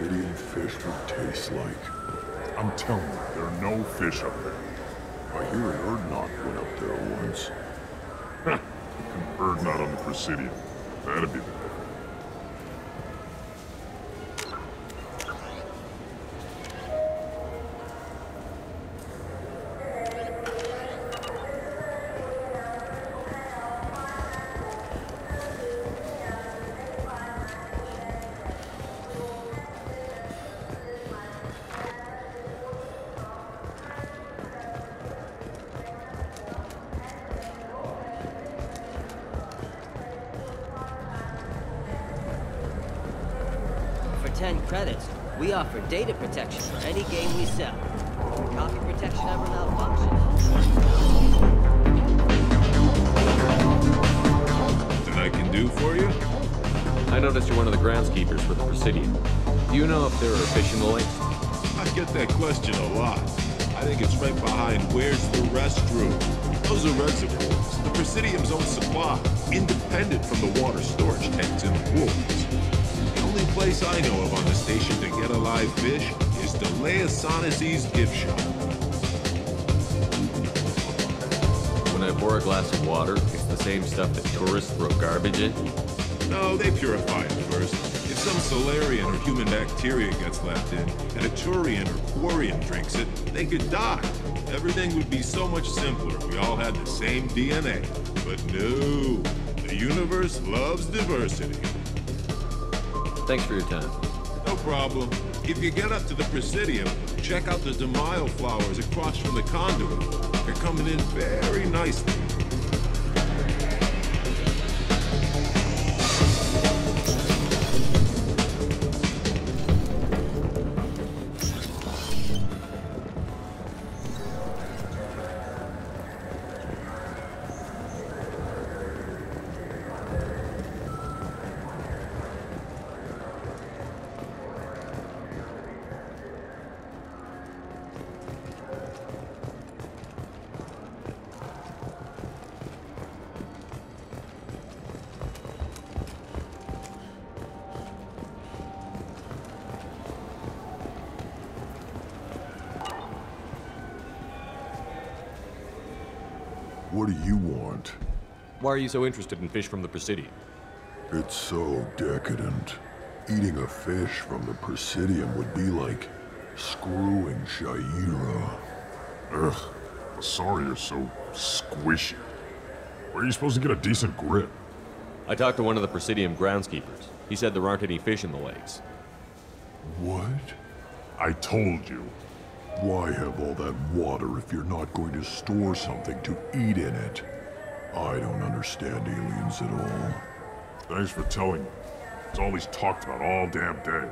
city fish would taste like. I'm telling you, there are no fish up there. I hear an Erdnot went up there once. An Erdnot on the Presidium. That'd be the 10 credits, we offer data protection for any game we sell. Copy protection ever malfunctions. That I can do for you? I noticed you're one of the groundskeepers for the Presidium. Do you know if there are fish in the lake? I get that question a lot. I think it's right behind where's the restroom. Those are reservoirs, the Presidium's own supply, independent from the water storage tanks in the pools. The place I know of on the station to get a live fish is Delea Sonasy's gift shop. When I pour a glass of water, it's the same stuff that tourists throw garbage in? No, they purify it first. If some Salarian or human bacteria gets left in, and a Turian or Quarian drinks it, they could die. Everything would be so much simpler if we all had the same DNA. But no, the universe loves diversity. Thanks for your time. No problem. If you get up to the Presidium, check out the Demaio flowers across from the conduit. They're coming in very nicely. What do you want? Why are you so interested in fish from the Presidium? It's so decadent. Eating a fish from the Presidium would be like screwing Sha'ira. Ugh. Sorry you're so squishy. Where are you supposed to get a decent grip? I talked to one of the Presidium groundskeepers. He said there aren't any fish in the lakes. What? I told you. Why have all that water if you're not going to store something to eat in it? I don't understand aliens at all. Thanks for telling me. It's all he's talked about all damn day.